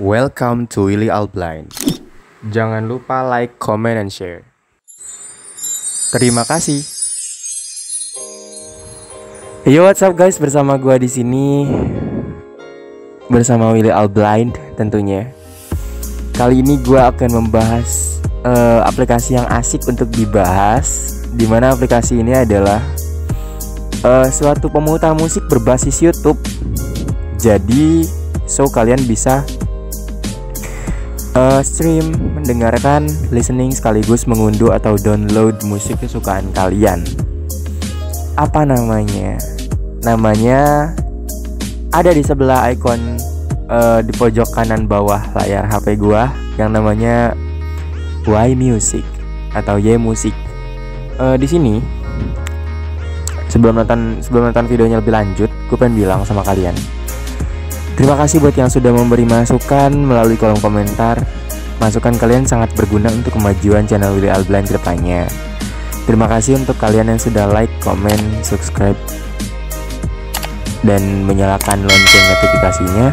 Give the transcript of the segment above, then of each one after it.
Welcome to Willy Outline. Jangan lupa like, comment, and share. Terima kasih. Yo what's up guys bersama gua di sini bersama Willy Outline tentunya. Kali ini gua akan membahas uh, aplikasi yang asik untuk dibahas. Di mana aplikasi ini adalah uh, suatu pemutar musik berbasis YouTube. Jadi, so kalian bisa uh, stream, mendengarkan, listening sekaligus mengunduh atau download musik kesukaan kalian. Apa namanya? Namanya ada di sebelah icon uh, di pojok kanan bawah layar HP gua yang namanya Y Music atau Y Music. Uh, di sini sebelum nonton sebelum nonton videonya lebih lanjut, gue pengen bilang sama kalian Terima kasih buat yang sudah memberi masukan melalui kolom komentar. Masukan kalian sangat berguna untuk kemajuan channel Willy Alblind ke depannya. Terima kasih untuk kalian yang sudah like, comment, subscribe, dan menyalakan lonceng notifikasinya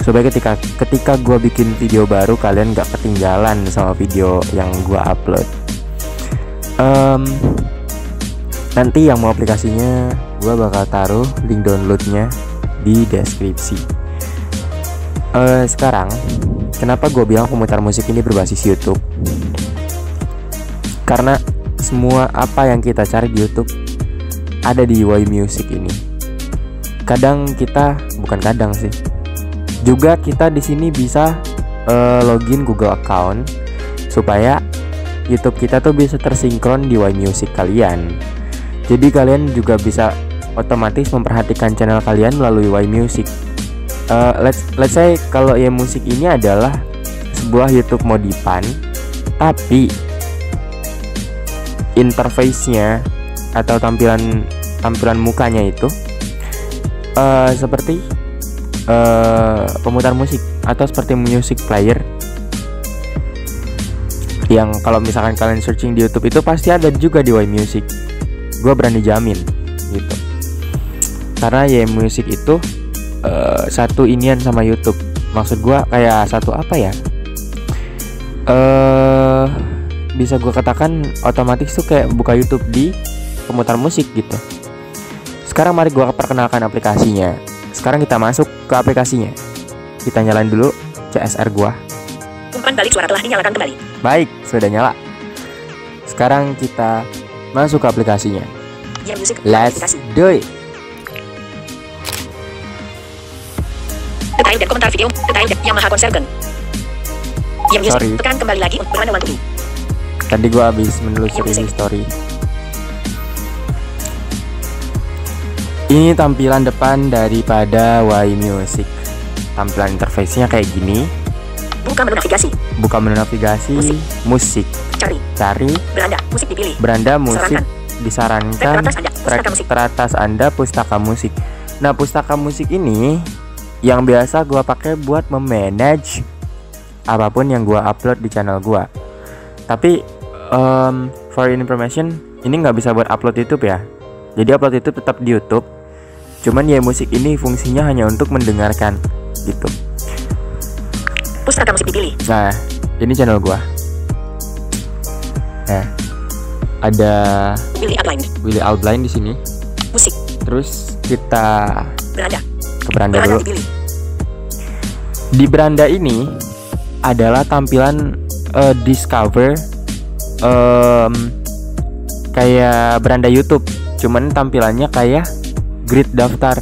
supaya ketika ketika gue bikin video baru kalian gak ketinggalan sama video yang gue upload. Um, nanti yang mau aplikasinya gue bakal taruh link downloadnya di deskripsi uh, sekarang kenapa gue bilang pemutar musik ini berbasis YouTube? Karena semua apa yang kita cari di YouTube ada di Y Music ini. Kadang kita bukan kadang sih juga kita di sini bisa uh, login Google account supaya YouTube kita tuh bisa tersinkron di Y Music kalian. Jadi kalian juga bisa otomatis memperhatikan channel kalian melalui Y Music uh, let's let's say kalau ya musik ini adalah sebuah YouTube modifan tapi interface-nya atau tampilan tampilan mukanya itu uh, seperti uh, pemutar musik atau seperti music player yang kalau misalkan kalian searching di YouTube itu pasti ada juga di Y Music. Gue berani jamin gitu. Karena Y Music itu uh, satu inian sama YouTube. Maksud gue kayak satu apa ya? Uh, bisa gue katakan otomatis tuh kayak buka YouTube di pemutar musik gitu. Sekarang mari gue perkenalkan aplikasinya. Sekarang kita masuk ke aplikasinya. Kita nyalain dulu CSR gua. Umpan balik suara telah dinyalakan kembali. Baik sudah nyala. Sekarang kita masuk ke aplikasinya. Ya, let's do it Detail dan komentar video. Detail dan Yamaha Concerten. Yang music. Sorry. Tekan kembali lagi untuk bermana waktu. Tadi gua habis menelusuri Yang story. Ini tampilan depan daripada Y Music. Tampilan interface-nya kayak gini. Buka menu navigasi. Buka menu navigasi, musik, musik. cari, cari, beranda, musik dipilih. Beranda musik Sarankan. disarankan. Teratas Anda, pustaka musik. teratas Anda pustaka musik. Nah, pustaka musik ini yang biasa gue pakai buat memanage apa pun yang gue upload di channel gue. Tapi um, for information ini nggak bisa buat upload YouTube ya. Jadi upload YouTube tetap di YouTube. Cuman ya musik ini fungsinya hanya untuk mendengarkan gitu. Pustaka musik dipilih. Nah, ini channel gue. Nah, ada Willy Outline. Willy Outline di sini. Musik. Terus kita beranda ke beranda dulu. Di beranda ini adalah tampilan uh, discover um, kayak beranda YouTube, cuman tampilannya kayak grid daftar.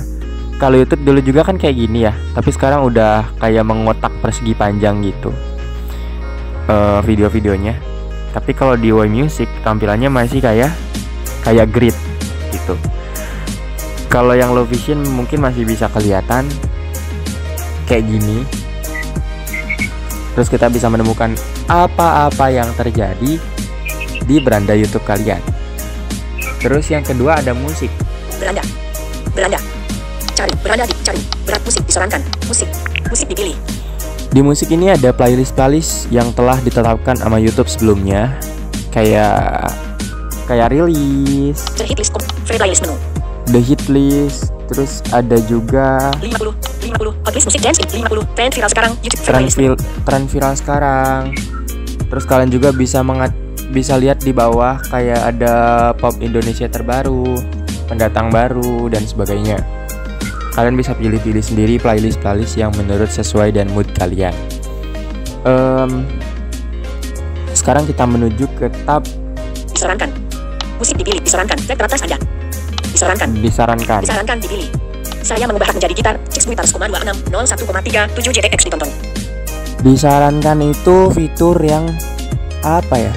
Kalau YouTube dulu juga kan kayak gini ya, tapi sekarang udah kayak mengotak persegi panjang gitu uh, video-videonya. Tapi kalau di Y Music tampilannya masih kayak kayak grid gitu. Kalau yang low vision mungkin masih bisa kelihatan kayak gini. Terus kita bisa menemukan apa-apa yang terjadi di beranda YouTube kalian. Terus yang kedua ada musik. Beranda. Beranda. Cari, beranda dicari. Berat musik disarankan. Musik. Musik dipilih. Di musik ini ada playlist-playlist yang telah ditetapkan sama YouTube sebelumnya. Kayak kayak rilis, playlist menu. The hit list, terus ada juga 50 50. Hotlist musik dance 50. Trend viral sekarang. YouTube tren, playlist. tren viral sekarang terus kalian juga bisa mengat bisa lihat di bawah kayak ada pop Indonesia terbaru pendatang baru dan sebagainya kalian bisa pilih-pilih sendiri playlist-playlist yang menurut sesuai dan mood kalian Em, sekarang kita menuju ke tab Disarankan. Musik dipilih. Disarankan. Track teratas Anda. Disarankan. disarankan Disarankan dipilih. Saya mengubah menjadi gitar. Chix Guitars 26 01,37 JTX ditonton. disarankan itu fitur yang apa ya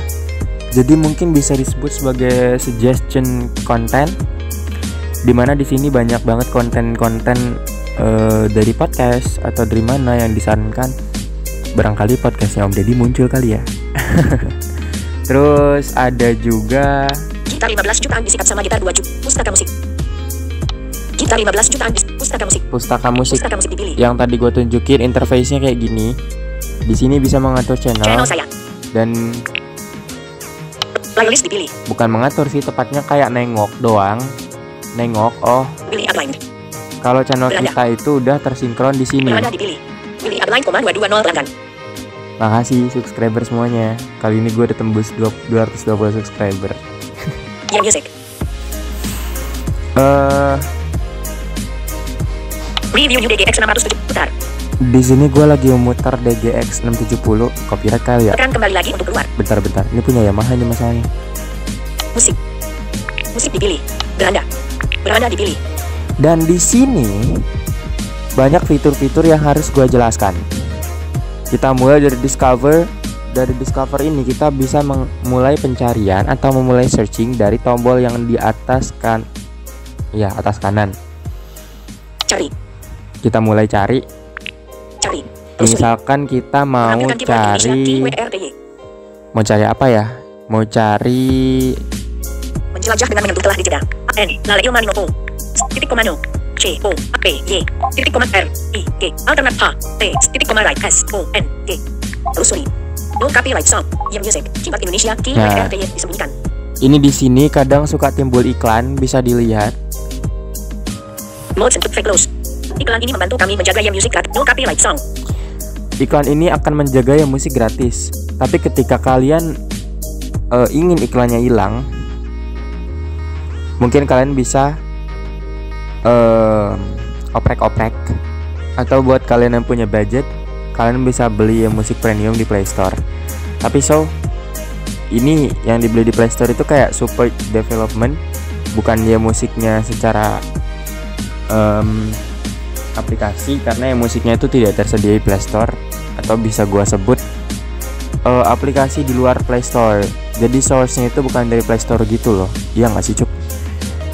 jadi mungkin bisa disebut sebagai suggestion content di mana di sini banyak banget konten-konten eh, dari podcast atau dari mana yang disarankan barangkali podcastnya Om Deddy muncul kali ya terus ada juga Gitar 15 jutaan disikat sama gitar 2 juta. Pustaka musik. Gitar 15 jutaan pustaka musik. pustaka musik Pustaka musik dipilih. yang tadi gue tunjukin interface-nya kayak gini di sini bisa mengatur channel Channel saya. dan Playlist dipilih. bukan mengatur sih tepatnya kayak nengok doang nengok oh Pilih upline. kalau channel Beranda. kita itu udah tersinkron di sini Beranda dipilih. Pilih koma 220 pelanggan. makasih subscriber semuanya kali ini gue udah tembus 2 220 subscriber Yang music. Eh Review New DGX 607 putar. di sini gue lagi memutar DGX 670 copyright kali ya Tekan kembali lagi untuk keluar. bentar-bentar ini punya Yamaha nih masalahnya Musik. Musik dipilih. Beranda. Beranda dipilih. dan di sini banyak fitur-fitur yang harus gue jelaskan kita mulai dari discover dari discover ini kita bisa memulai pencarian atau memulai searching dari tombol yang di atas kan ya atas kanan Cari. kita mulai cari Cari. Telusuri. misalkan kita mau cari mau cari apa ya mau cari Menjelajah dengan menyentuh telah dijeda. N. Lale Ilman O. Titik koma no. C. O. A. P. Y. Titik koma R. I. G. Alternate H. T. Titik koma right. S. O. N. G. Telusuri. No copyright song. Yang music. Keyboard Indonesia Nah. KWRTY disembunyikan. ini di sini kadang suka timbul iklan bisa dilihat Mode fake close. Iklan ini membantu kami menjaga yang music no copyright song. iklan ini akan menjaga ya musik gratis. Tapi ketika kalian eh, ingin iklannya hilang, mungkin kalian bisa em, oprek-oprek atau buat kalian yang punya budget, kalian bisa beli ya musik premium di Play Store. Tapi so ini yang dibeli di Play Store itu kayak support development, bukan ya musiknya secara em, aplikasi karena yang musiknya itu tidak tersedia di Play Store atau bisa gua sebut eh, aplikasi di luar Play Store. Jadi source-nya itu bukan dari Play Store gitu loh. Iya nggak sih, Cuk?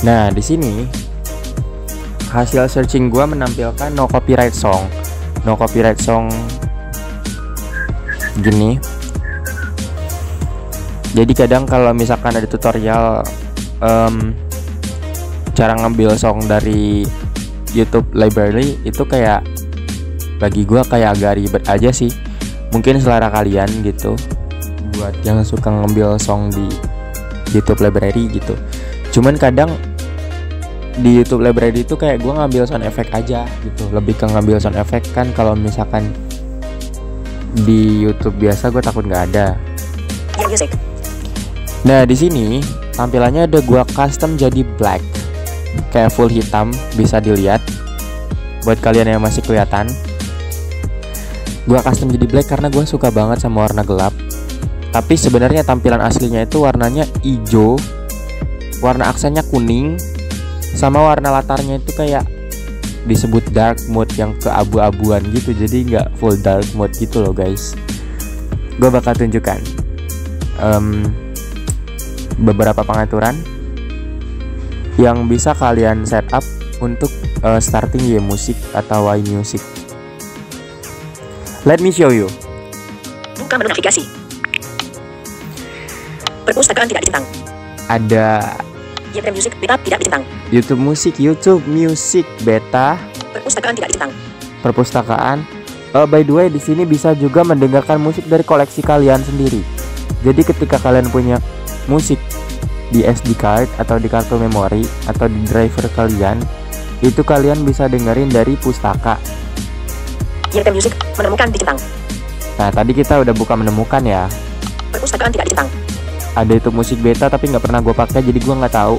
Nah, di sini hasil searching gua menampilkan no copyright song. No copyright song gini. Jadi kadang kalau misalkan ada tutorial em, cara ngambil song dari YouTube library itu kayak bagi gua kayak agak ribet aja sih. Mungkin selera kalian gitu buat yang suka ngambil song di YouTube library gitu. Cuman kadang di YouTube library itu kayak gua ngambil sound effect aja gitu. Lebih ke ngambil sound effect kan kalau misalkan di YouTube biasa gue takut nggak ada. Nah di sini tampilannya ada gua custom jadi black, kayak full hitam bisa dilihat. Buat kalian yang masih kelihatan, gua custom jadi black karena gua suka banget sama warna gelap. Tapi sebenarnya tampilan aslinya itu warnanya hijau, warna aksennya kuning, sama warna latarnya itu kayak disebut dark mode yang keabu-abuan gitu. Jadi nggak full dark mode gitu loh guys. Gue bakal tunjukkan em, beberapa pengaturan yang bisa kalian setup untuk eh, starting ya musik atau Y music. Let me show you. Buka menu navigasi. Perpustakaan tidak dicentang. Ada YouTube Music Beta tidak dicentang. YouTube musik, YouTube music beta, Perpustakaan tidak dicentang. perpustakaan. Eh, by the way, di sini bisa juga mendengarkan musik dari koleksi kalian sendiri. Jadi ketika kalian punya musik di SD card atau di kartu memori atau di driver kalian, itu kalian bisa dengerin dari pustaka. YT Music. Menemukan di centang. Nah tadi kita udah buka menemukan ya. Perpustakaan tidak dicentang. Ada itu musik beta tapi nggak pernah gue pakai jadi gue nggak tahu.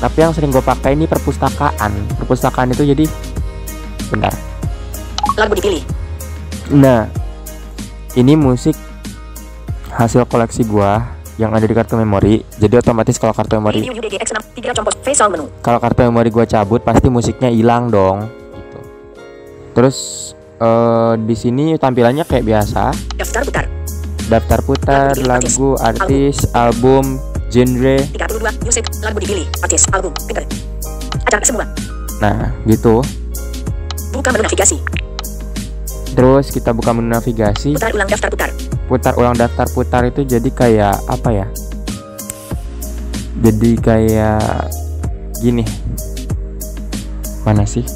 Tapi yang sering gue pakai ini perpustakaan. Perpustakaan itu jadi bentar. Lagu dipilih. Nah ini musik hasil koleksi gua yang ada di kartu memori. Jadi otomatis kalau kartu memori Review UDGX 6. 3 compos. Face sound menu. kalau kartu memori gua cabut pasti musiknya hilang dong gitu. Terus eh, di sini tampilannya kayak biasa, Daftar putar. daftar putar, lagu, artis, album, genre. 32. Music. Lagu dipilih. Artis. Album. Semua. Nah, gitu. Buka menu navigasi. Terus kita buka menu navigasi, Putar ulang daftar putar. Putar ulang daftar putar itu jadi kayak apa ya? Jadi kayak gini. Mana sih?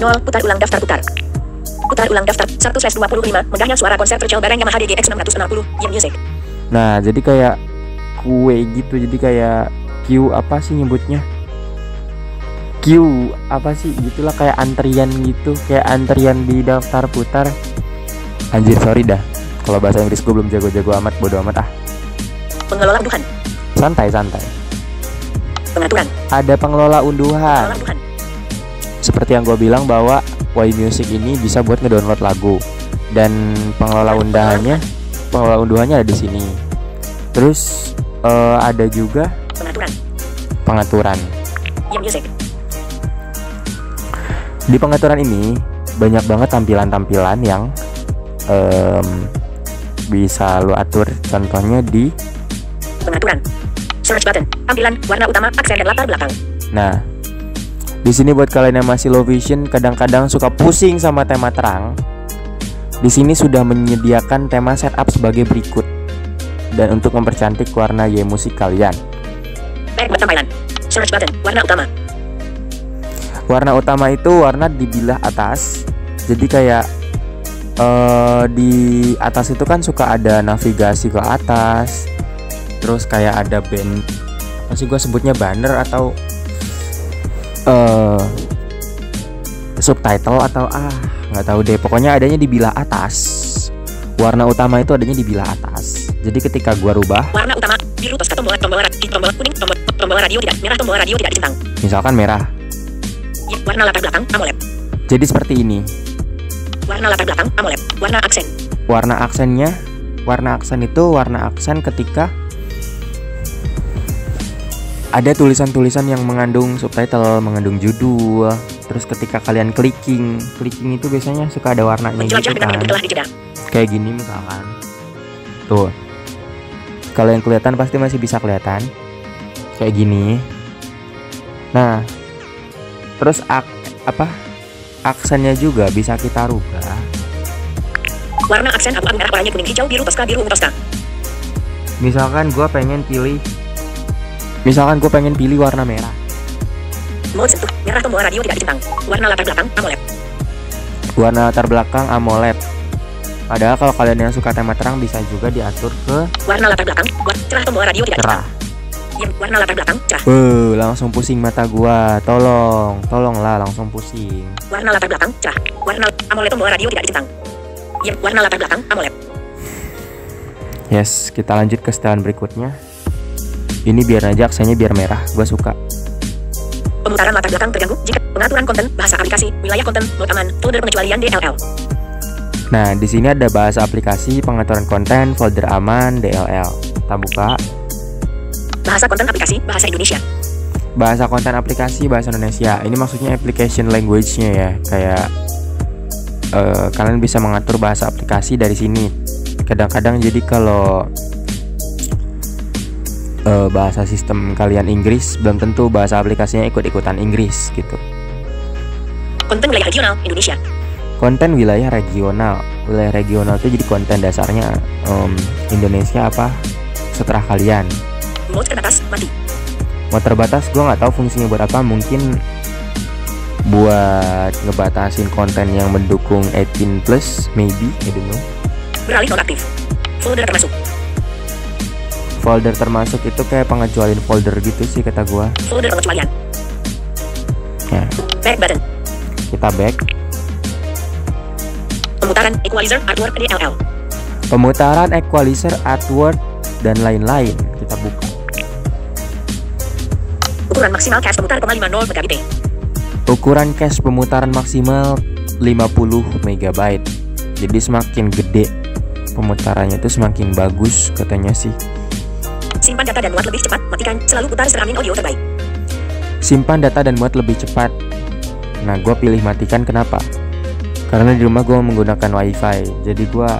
0. Putar ulang daftar putar. Putar ulang daftar 1 slash 25 Megahnya suara konser virtual bareng Yamaha DGX 660 Yin Music Nah, jadi kayak kue gitu. Jadi kayak Q apa sih nyebutnya? Q apa sih? Gitulah kayak antrian gitu, kayak antrian di daftar putar. Anjir, sorry dah. Kalau bahasa Inggris gue belum jago-jago amat, bodo amat ah. Pengelola unduhan Santai, santai. Pengaturan Ada pengelola unduhan. Pengelola unduhan Seperti yang gue bilang bahwa Y Music ini bisa buat ngedownload lagu dan pengelola undahannya, pengelola unduhannya ada di sini. Terus eh, ada juga Pengaturan pengaturan. Yin Music Di pengaturan ini banyak banget tampilan-tampilan yang em, bisa lo atur. Contohnya di, Pengaturan Search button Tampilan Warna utama Aksen dan latar belakang nah, di sini buat kalian yang masih low vision, kadang-kadang suka pusing sama tema terang. Di sini sudah menyediakan tema setup sebagai berikut. Dan untuk mempercantik warna Y musik kalian. Back button tampilan Search button Warna utama Warna utama itu warna di bilah atas. Jadi kayak eh di atas itu kan suka ada navigasi ke atas. Terus kayak ada band masih gue sebutnya banner atau eh subtitle atau ah nggak tahu deh. Pokoknya adanya di bilah atas. Warna utama itu adanya di bilah atas. Jadi ketika gua rubah, Warna utama Biru toska tombol tombol tombol kuning tombol tombol radio tidak merah tombol radio tidak dicentang misalkan merah. Ya, Warna latar belakang AMOLED Jadi seperti ini. Warna latar belakang AMOLED Warna aksen warna aksennya warna aksen itu warna aksen ketika ada tulisan-tulisan yang mengandung subtitle, mengandung judul. Terus ketika kalian clicking, clicking itu biasanya suka ada warnanya Menjelajah gitu kan. menu telah dijeda Kayak gini misalkan. Tuh. Kalau yang kelihatan pasti masih bisa kelihatan. Kayak gini. Nah, terus ak apa? Aksennya juga bisa kita rubah. Warna aksen abu-abu merah oranye kuning. Hijau biru toska biru ungu toska. Misalkan gua pengen pilih misalkan gue pengen pilih warna merah. Mode sentuh merah tombol radio tidak dicentang Warna latar belakang AMOLED. Warna latar belakang AMOLED. Padahal kalau kalian yang suka tema terang bisa juga diatur ke Warna latar belakang cerah tombol radio tidak cerah. dicentang Yin Warna latar belakang cerah. Wuh, langsung pusing mata gua. Tolong tolonglah langsung pusing. Warna latar belakang cerah. Warna AMOLED tombol radio tidak dicentang Yin Warna latar belakang AMOLED. Yes kita lanjut ke setelan berikutnya. Ini biar aja aksennya biar merah gua suka. Pemutaran latar belakang terganggu jika pengaturan konten, bahasa aplikasi, wilayah konten, mode aman, folder pengecualian DLL. nah di sini ada bahasa aplikasi pengaturan konten folder aman DLL kita buka. Bahasa konten aplikasi, bahasa Indonesia. bahasa konten aplikasi bahasa Indonesia. Ini maksudnya application language-nya ya kayak eh, kalian bisa mengatur bahasa aplikasi dari sini. Kadang-kadang jadi kalau eh, bahasa sistem kalian Inggris belum tentu bahasa aplikasinya ikut-ikutan Inggris gitu. Konten wilayah regional Indonesia. konten wilayah regional. Wilayah regional itu jadi konten dasarnya em, Indonesia apa setelah kalian. Mode terbatas mati. mau terbatas gue nggak tahu fungsinya buat apa. Mungkin buat ngebatasin konten yang mendukung 18 plus maybe I don't know Beralih nonaktif. Folder termasuk. folder termasuk itu kayak pengecualian folder gitu sih kata gua Folder pengecualian. ya Back button. kita back Pemutaran equalizer artwork DLL. Pemutaran equalizer, artwork, dan lain-lain. Kita buka. Ukuran maksimal cache pemutar 0,50 megabit. Ukuran cache pemutaran maksimal 50 MB. Jadi semakin gede pemutarannya itu semakin bagus katanya sih. Simpan data dan muat lebih cepat. Matikan. Selalu putar seramin audio terbaik. Simpan data dan muat lebih cepat. Nah, gue pilih matikan kenapa? Karena di rumah gue menggunakan wifi, jadi gue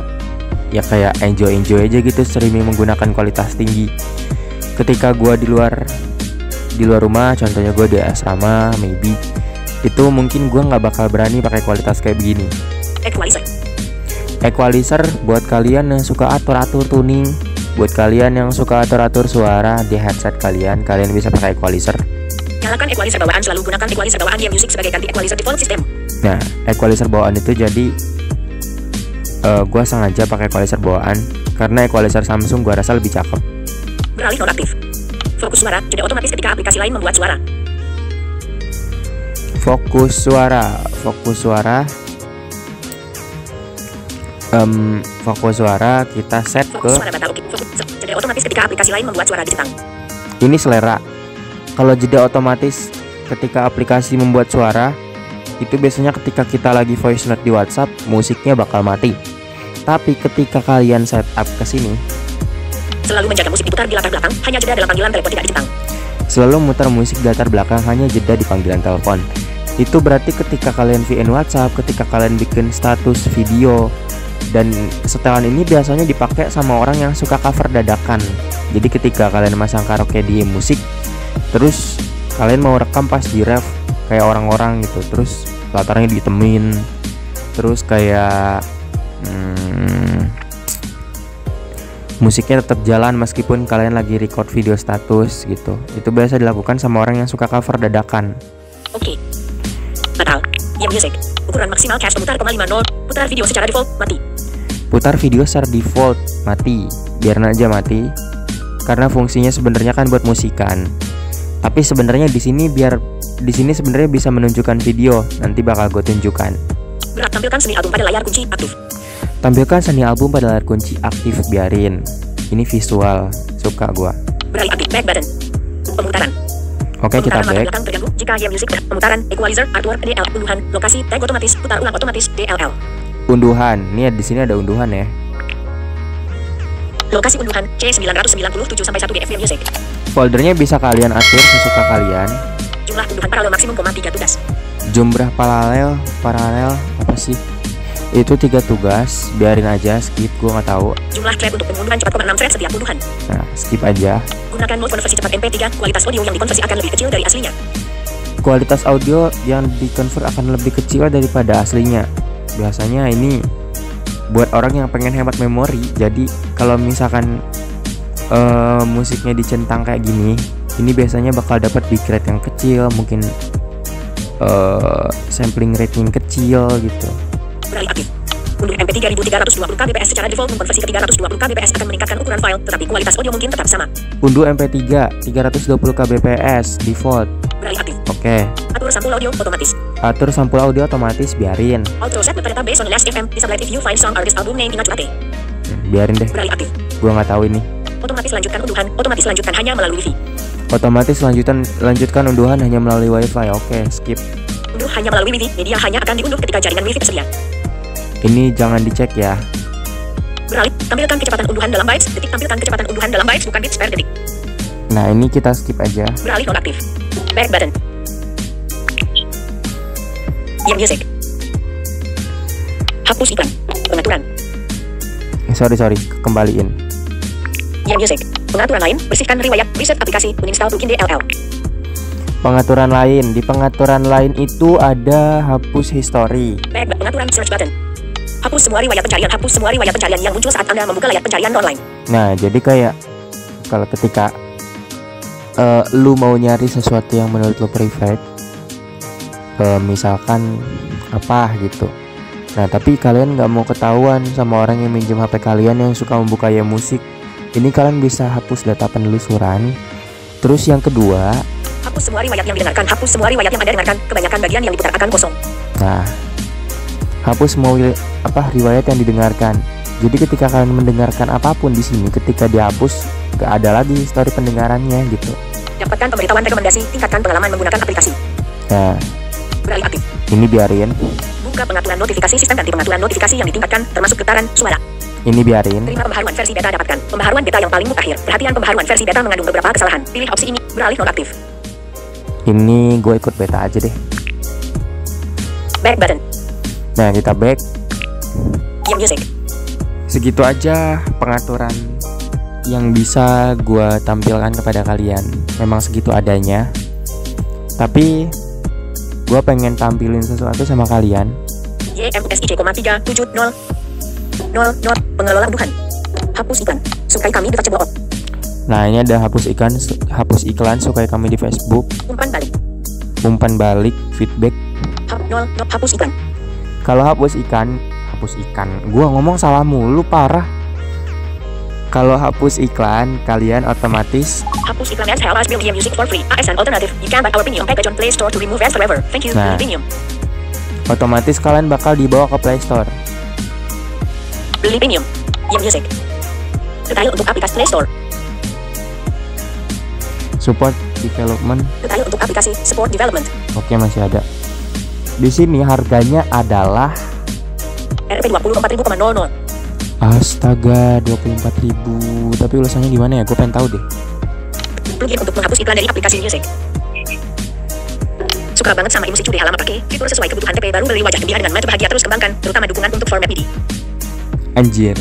ya kayak enjoy enjoy aja gitu streaming menggunakan kualitas tinggi. Ketika gue di luar di luar rumah, contohnya gue di asrama, maybe itu mungkin gue nggak bakal berani pakai kualitas kayak begini. Equalizer. Equalizer buat kalian yang suka atur-atur tuning, buat kalian yang suka atur-atur suara di headset kalian, kalian bisa pakai equalizer. Nyalakan equalizer bawaan selalu gunakan equalizer bawaan Yam Music sebagai ganti equalizer default sistem. Nah, equalizer bawaan itu jadi eh gue sengaja pakai equalizer bawaan karena equalizer Samsung gue rasa lebih cakep. Beralih nonaktif. Fokus suara jeda otomatis ketika aplikasi lain membuat suara. Fokus suara, fokus suara. Em, fokus suara kita set ke Fokus suara batal oke. Fokus jeda otomatis ketika aplikasi lain membuat suara di Jepang. ini selera. Kalau jeda otomatis ketika aplikasi membuat suara itu biasanya ketika kita lagi voice note di WhatsApp musiknya bakal mati. Tapi ketika kalian setup ke sini Selalu menjaga musik diputar di latar belakang, hanya jeda dalam panggilan telepon tidak di Jepang. selalu muter musik di latar belakang hanya jeda di panggilan telepon. Itu berarti ketika kalian VN WhatsApp, ketika kalian bikin status video dan setelan ini biasanya dipakai sama orang yang suka cover dadakan. Jadi ketika kalian masang karaoke di musik, terus kalian mau rekam pas di ref kayak orang-orang gitu, terus latarnya ditemin, terus kayak hmm, musiknya tetap jalan meskipun kalian lagi record video status gitu. Itu biasa dilakukan sama orang yang suka cover dadakan. Oke. Batal. Yam Music. Ukuran maksimal cache pemutar 0,50. Putar video secara default mati. Putar video secara default mati, biarin aja mati. Karena fungsinya sebenarnya kan buat musikan. Tapi sebenarnya di sini biar di sini sebenarnya bisa menunjukkan video. Nanti bakal gue tunjukkan. Berat tampilkan seni album pada layar kunci aktif. Tampilkan seni album pada layar kunci aktif biarin. Ini visual, suka gua. Beralih aktif back button. Pemutaran. Oke kita back. belakang terganggu jika Yam Music pemutaran equalizer artwork DL unduhan lokasi tag otomatis putar ulang otomatis DLL. Unduhan. Nih di sini ada unduhan ya. Lokasi unduhan C997 sampai 1 GF Yam Music. Foldernya bisa kalian atur sesuka kalian. Jumlah unduhan paralel maksimum koma 3 tugas. Jumlah paralel, paralel apa sih? Itu tiga tugas. Biarin aja, skip. Gua nggak tahu. Jumlah thread untuk pengunduhan cepat 6 thread setiap unduhan. Nah, skip aja. Gunakan mode konversi cepat MP3. Kualitas audio yang dikonversi akan lebih kecil dari aslinya. Kualitas audio yang dikonvert akan lebih kecil daripada aslinya. Biasanya ini buat orang yang pengen hemat memori. Jadi kalau misalkan eh, musiknya dicentang kayak gini, ini biasanya bakal dapat bitrate yang kecil, mungkin eh, sampling rate yang kecil gitu. Aktif. Unduh MP3 1320 kbps secara default mengkonversi ke 320 kbps akan meningkatkan ukuran file, tetapi kualitas audio mungkin tetap sama. Unduh MP3 320 kbps default. Beralih aktif. Oke, Atur sampul audio otomatis. atur sampul audio otomatis biarin. Auto set metadata based on last FM. Disable if you find song artist album name latte. Hmm, Biarin deh, Beralih aktif. gua nggak tahu ini. Otomatis lanjutkan unduhan. Otomatis lanjutkan hanya melalui wifi. Otomatis lanjutan lanjutkan unduhan hanya melalui wifi. Oke, skip. Unduh hanya melalui wifi. Media hanya akan diunduh ketika jaringan wifi tersedia. Ini jangan dicek ya. Beralih. Tampilkan kecepatan unduhan dalam bytes. Detik tampilkan kecepatan unduhan dalam bytes bukan bits per detik. Nah, ini kita skip aja. Beralih nonaktif. Back button. Yam Music. Hapus iklan. Pengaturan. Eh, Sorry, sorry, kembaliin. Yam Music. Pengaturan lain. Bersihkan riwayat. Reset aplikasi. Uninstall plugin DLL. Pengaturan lain, di pengaturan lain itu ada hapus history. Back. Pengaturan search button. Hapus semua riwayat pencarian. Hapus semua riwayat pencarian yang muncul saat Anda membuka layar pencarian online. Nah, jadi kayak kalau ketika eh, lu mau nyari sesuatu yang menurut lu private, eh, misalkan apa gitu. Nah, tapi kalian nggak mau ketahuan sama orang yang minjem HP kalian yang suka membuka ya musik. Ini kalian bisa hapus data penelusuran. Terus yang kedua, Hapus semua riwayat yang didengarkan. Hapus semua riwayat yang Anda dengarkan. Kebanyakan bagian yang diputar akan kosong. Nah, hapus semua apa riwayat yang didengarkan. Jadi ketika kalian mendengarkan apa pun di sini, ketika dihapus, gak ada lagi story pendengarannya gitu. Dapatkan pemberitahuan rekomendasi, tingkatkan pengalaman menggunakan aplikasi. Nah, Beralih aktif. ini biarin, Buka pengaturan notifikasi sistem ganti pengaturan notifikasi yang ditingkatkan, termasuk getaran suara. ini biarin. Terima pembaharuan versi data dapatkan. Pembaharuan beta yang paling mutakhir. Perhatian pembaharuan versi data mengandung beberapa kesalahan. Pilih opsi ini. Beralih nonaktif. Ini gue ikut beta aja deh. Back button. Nah, kita back. Segitu aja pengaturan yang bisa gue tampilkan kepada kalian. Memang segitu adanya. Tapi gue pengen tampilin sesuatu sama kalian. YMSIC,370 0 0 Pengelola unduhan. Hapus iklan. Sukai kami di Facebook. Nah, ini ada hapus iklan, hapus iklan sukai kami di Facebook, Umpan balik. umpan balik, feedback. Hap 0 0 Hapus iklan. Kalau hapus ikan, hapus ikan. Gua ngomong salah mulu parah. Kalau hapus iklan, kalian otomatis Hapus iklan ads help us build music for free. As an alternative, you can buy our premium package on Play Store to remove ads forever. Thank you. Nah. Premium. otomatis kalian bakal dibawa ke Play Store. Beli premium. Game music. Detail untuk aplikasi Play Store. Support development. Detail untuk aplikasi Support Development. Oke, masih ada. Di sini harganya adalah RP 24.000,00. astaga 24.000. Tapi ulasannya gimana ya? Gue pengen tahu deh. Plugin untuk menghapus iklan dari aplikasi music. Suka banget sama musik di halaman pakai fitur sesuai kebutuhan TP baru beli wajah gembira dengan mata bahagia terus kembangkan terutama dukungan untuk format MIDI. Anjir.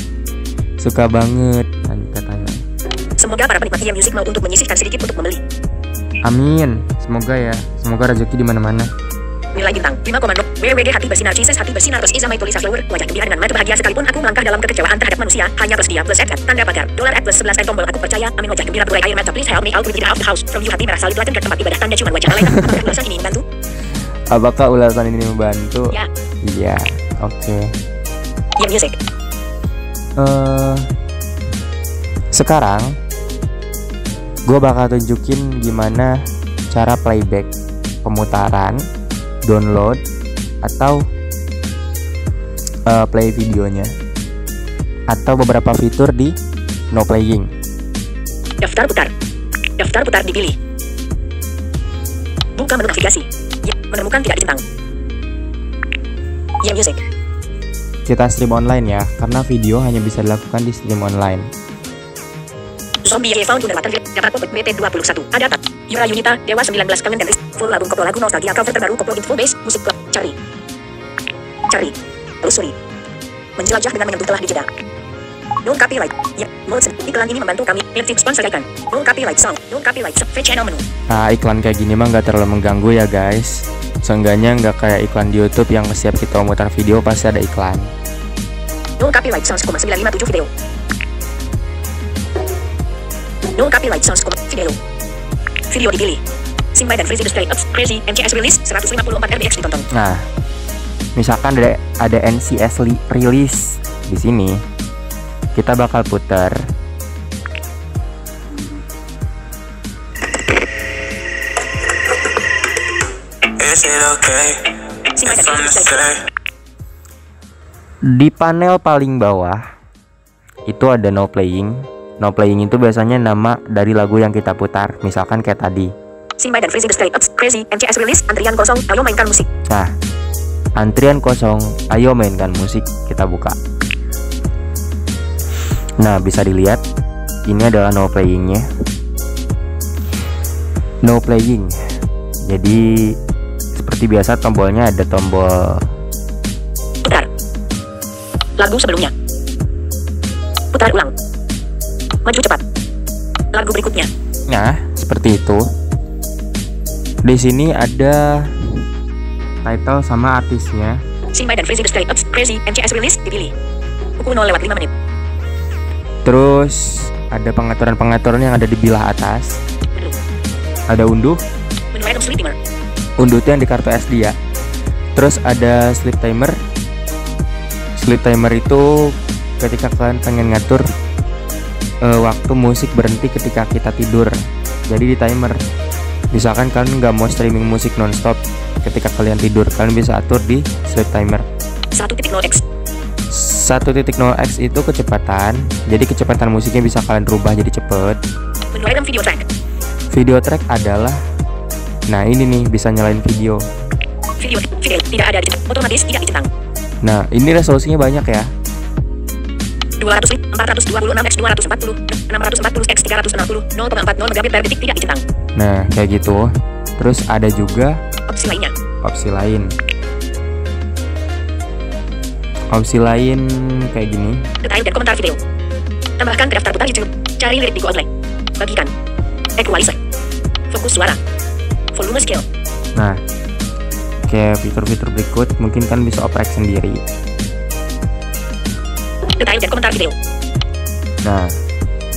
Suka banget katanya. Semoga para penikmat music mau untuk menyisihkan sedikit untuk membeli. Amin. Semoga ya. Semoga rezeki di mana-mana. Nilai bintang 5,0 WWG hati bersinar Jesus hati bersinar terus Iza my tulis flower wajah gembira dengan mata bahagia sekalipun aku melangkah dalam kekecewaan terhadap manusia hanya plus dia plus FF tanda pagar dolar at plus 11 and tombol aku percaya amin wajah gembira berurai air mata please help me out with the house from you hati merah salib ke tempat ibadah tanda cuman wajah alay apakah ulasan ini membantu Apakah ulasan ini membantu? Ya. Iya. Oke. game music eh sekarang gue bakal tunjukin gimana cara playback pemutaran download atau eh, play videonya. Atau beberapa fitur di no playing. Daftar putar. Daftar putar dipilih. Buka menu navigasi ya, menemukan tidak dicentang game music. Kita stream online ya karena video hanya bisa dilakukan di stream online. Zombie Found Under Water Dapat Popet BT21 Ada tak Yura Yunita Dewa 19 Kangen dan List Full album koplo lagu nostalgia Cover terbaru koplo info base Musik club Cari. Cari. Telusuri. Menjelajah dengan menyentuh telah dijeda. No copyright. Ya Modes Iklan ini membantu kami. Elective sponsor iklan No copyright song. No copyright sub channel menu. Nah iklan kayak gini mah nggak terlalu mengganggu ya guys. Seenggaknya nggak kayak iklan di YouTube yang setiap kita mutar video pasti ada iklan. No copyright sounds, 957 video. No copyright sounds, video Video dipilih Simbai dan Freezy Display Ups Crazy MCS Release 154 RBX ditonton Nah, misalkan ada ada NCS li- release di sini, kita bakal putar. Di panel paling bawah itu ada no playing. No playing itu biasanya nama dari lagu yang kita putar, misalkan kayak tadi. Simbai dan Display Ups Crazy MCS Release Antrian kosong Ayo mainkan musik Nah, antrian kosong, ayo mainkan musik, kita buka. Nah, bisa dilihat ini adalah no playingnya. No playing. Jadi seperti biasa tombolnya ada tombol Putar Lagu sebelumnya Putar ulang Maju cepat Lagu berikutnya Nah, seperti itu. Di sini ada title sama artisnya. Simbai dan Freezy Display Ups Crazy MCS Release dipilih Pukul 0 lewat 5 menit Terus ada pengaturan-pengaturan yang ada di bilah atas. Menu Ada unduh, Menu random sleep timer unduh itu yang di kartu SD ya. Terus ada sleep timer. Sleep timer itu ketika kalian pengen ngatur eh, waktu musik berhenti ketika kita tidur. Jadi di timer. Misalkan kalian nggak mau streaming musik nonstop ketika kalian tidur, kalian bisa atur di sleep timer. 1.0x. 1.0x itu kecepatan. Jadi kecepatan musiknya bisa kalian rubah jadi cepet. Item video track. Video track adalah Nah, ini nih bisa nyalain video. Video, video tidak ada di otomatis tidak dicentang. Nah, ini resolusinya banyak ya. 200, 426 x 240, 640 x 360, 0,40 megabit per detik tidak dicentang. Nah, kayak gitu. Terus ada juga Opsi lainnya. opsi lain. Opsi lain kayak gini. Detail dan komentar video. Tambahkan ke daftar putar YouTube. Cari lirik di Go Outline. Bagikan. Equalizer. Fokus suara. Volume scale. Nah, kayak fitur-fitur berikut mungkin kan bisa oprek sendiri. Detail dan komentar video. Nah,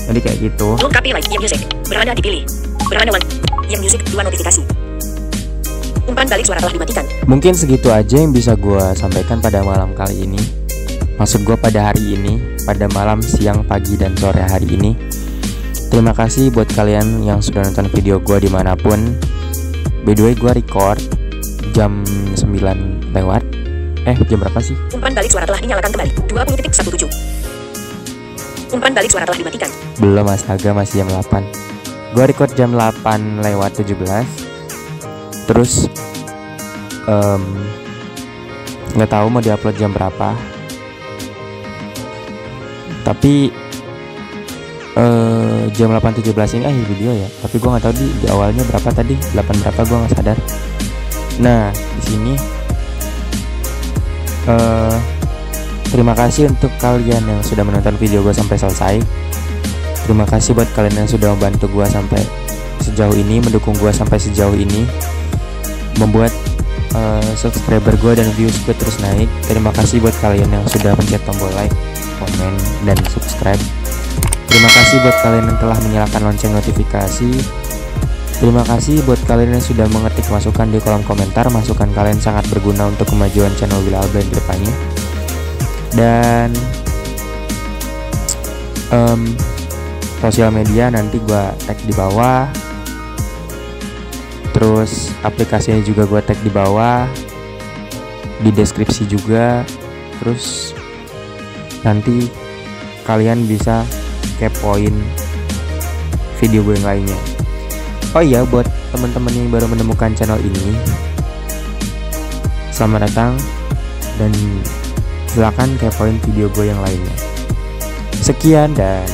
jadi kayak gitu. Lengkapi like yang music. Beranda dipilih. Beranda one. Yang music dua notifikasi. Umpan balik suara telah dimatikan. Mungkin segitu aja yang bisa gua sampaikan pada malam kali ini. Maksud gua pada hari ini, pada malam, siang, pagi, dan sore hari ini. Terima kasih buat kalian yang sudah nonton video gua di mana pun. By the way, gua record jam 9 lewat. Eh, jam berapa sih? Umpan balik suara telah dinyalakan kembali. 20.17. Umpan balik suara telah dimatikan. Belum astaga masih jam 8 Gua record jam 8 lewat 17 Terus em, nggak tahu mau diupload jam berapa Tapi eh jam 8.17 ini akhir video ya Tapi gua nggak tahu di, di awalnya berapa tadi 8 berapa gua nggak sadar Nah di sini eh Terima kasih untuk kalian yang sudah menonton video gue sampai selesai Terima kasih buat kalian yang sudah membantu gue sampai sejauh ini, mendukung gue sampai sejauh ini, membuat uh, subscriber gue dan views gue terus naik. Terima kasih buat kalian yang sudah pencet tombol like, komen, dan subscribe. Terima kasih buat kalian yang telah menyalakan lonceng notifikasi. Terima kasih buat kalian yang sudah mengetik masukan di kolom komentar. Masukan kalian sangat berguna untuk kemajuan channel Will Alben ke depannya. Dan em, sosial media nanti gua tag di bawah terus aplikasinya juga gua tag di bawah di deskripsi juga terus nanti kalian bisa kepoin video gue yang lainnya oh iya buat teman-teman yang baru menemukan channel ini selamat datang dan silakan kepoin video gue yang lainnya. Sekian dan